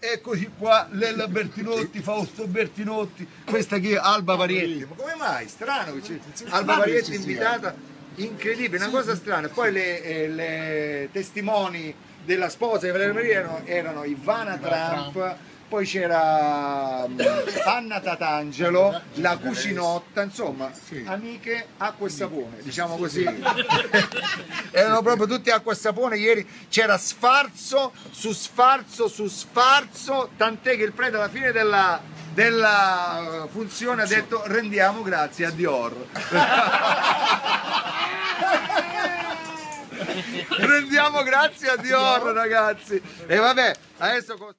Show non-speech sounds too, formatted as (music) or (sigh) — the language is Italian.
Eccoci qua, Lella Bertinotti, Fausto Bertinotti, questa qui è Alba Varietti. Ma come mai? Strano che c'è Alba Varietti invitata, incredibile, una cosa strana. Poi le, eh, le testimoni della sposa di Valerio Maria erano, erano Ivana Trump, poi c'era mm, Anna Tatangelo, la cucinotta, insomma, amiche acqua e sapone, diciamo così. (laughs) Erano proprio tutti acqua e sapone, ieri c'era sfarzo su sfarzo su sfarzo, tant'è che il prete alla fine della, della funzione ha detto rendiamo grazie a Dior. (laughs) rendiamo grazie a Dior ragazzi. E vabbè, adesso.